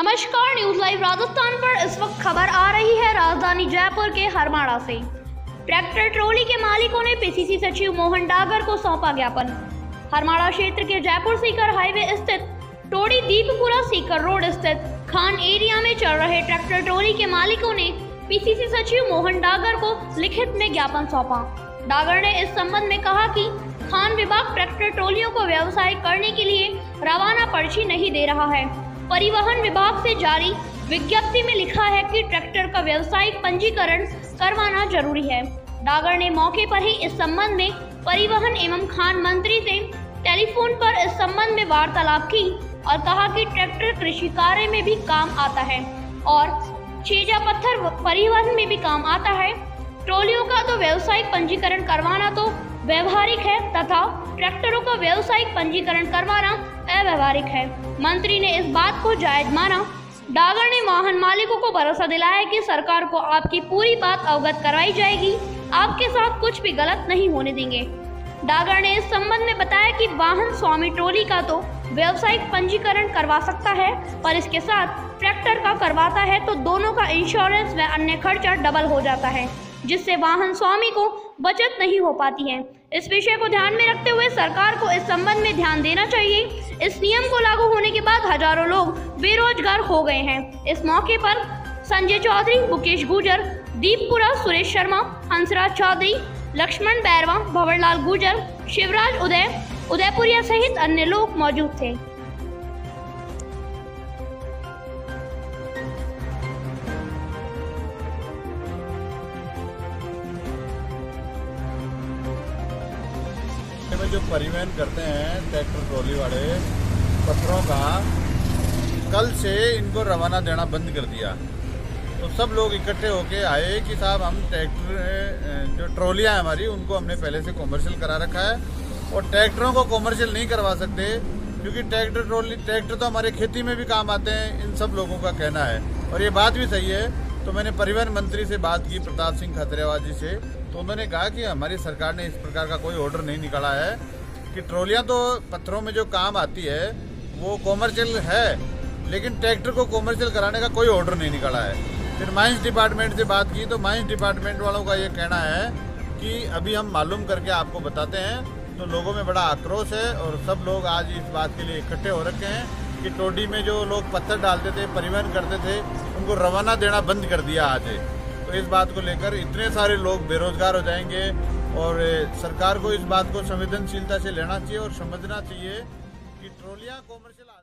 नमस्कार, news live Rajasthan पर इस वक्त खबर आ रही है राजधानी जयपुर के हरमाड़ा से। ट्रैक्टर ट्रॉली के मालिकों ने पीसीसी सचिव मोहन डागर को सौंपा ज्ञापन। हरमाड़ा क्षेत्र के जयपुर सीकर हाईवे स्थित टोड़ी दीपपुरा सीकर रोड स्थित खान एरिया में चल रहे ट्रैक्टर ट्रॉली के मालिकों ने पीसीसी सचिव मोहन डागर को लिखित में ज्ञापन सौंपा। डागर ने इस संबंध में कहा कि खान विभाग ट्रैक्टर ट्रॉलियों को व्यवसाय करने के लिए रवाना पर्ची नहीं दे रहा है। परिवहन विभाग से जारी विज्ञप्ति में लिखा है कि ट्रैक्टर का व्यवसायिक पंजीकरण करवाना ज़रूरी है। डागर ने मौके पर ही इस संबंध में परिवहन एवं खान मंत्री से टेलीफोन पर इस संबंध में वार्तालाप की और कहा कि ट्रैक्टर कृषि कार्य में भी काम आता है और छेजा पत्थर परिवहन में भी काम आता है। ट्रोलियों का तो व्यवसायिक पंजीकरण करवाना तो व्यवहारिक है तथा ट्रैक्टरों का व्यवसायिक पंजीकरण करवाना अव्यवहारिक है। मंत्री ने इस बात को जायज़ माना। डागर ने वाहन मालिकों को भरोसा दिलाया कि सरकार को आपकी पूरी बात अवगत करवाई जाएगी। आपके साथ कुछ भी गलत नहीं होने देंगे। डागर ने इस संबंध में बताया कि वाहन स्वामी ट्रोली का तो व्यवसायिक पंजीकरण करवा सकता है, पर इसके साथ ट्रैक्टर का करवाता है तो दोनों का इंश्योरेंस व अन्य खर्चा डबल हो जाता है। जिससे वाहन स्वामी को बचत नहीं हो पाती है। इस विषय को ध्यान में रखते हुए सरकार को इस संबंध में ध्यान देना चाहिए। इस नियम को लागू होने के बाद हज़ारों लोग बेरोजगार हो गए हैं। इस मौके पर संजय चौधरी, मुकेश गुजर, दीपपुरा सुरेश शर्मा, हंसराज चौधरी, लक्ष्मण बैरवा, भंवरलाल गुजर, शिवराज उदय, उदयपुरिया सहित अन्य लोग मौजूद थे। में जो परिवहन करते हैं ट्रैक्टर ट्रॉली वाले, पत्थरों का, कल से इनको रवाना देना बंद कर दिया। तो सब लोग इकट्ठे होके आए कि साहब, हम ट्रैक्टर जो ट्रॉलियाँ हैं हमारी, उनको हमने पहले से कॉमर्शियल करा रखा है और ट्रैक्टरों को कॉमर्शियल नहीं करवा सकते, क्योंकि ट्रैक्टर ट्रॉली ट्रैक्टर तो हमारे खेती में भी काम आते हैं, इन सब लोगों का कहना है। और ये बात भी सही है तो मैंने परिवहन मंत्री से बात की, प्रताप सिंह खतरेवाल जी से। तो उन्होंने कहा कि हमारी सरकार ने इस प्रकार का कोई ऑर्डर नहीं निकाला है कि ट्रॉलियाँ तो पत्थरों में जो काम आती है, वो कॉमर्शियल है, लेकिन ट्रैक्टर को कॉमर्शियल कराने का कोई ऑर्डर नहीं निकाला है। फिर माइंस डिपार्टमेंट से बात की तो माइंस डिपार्टमेंट वालों का ये कहना है कि अभी हम मालूम करके आपको बताते हैं तो लोगों में बड़ा आक्रोश है और सब लोग आज इस बात के लिए इकट्ठे हो रखे हैं कि टोडी में जो लोग पत्थर डालते थे, परिवहन करते थे उनको रवाना देना बंद कर दिया आज तो इस बात को लेकर इतने सारे लोग बेरोजगार हो जाएँगे और सरकार को इस बात को संवेदनशीलता से लेना चाहिए और समझना चाहिए कि ट्रोलिया कॉमर्शियल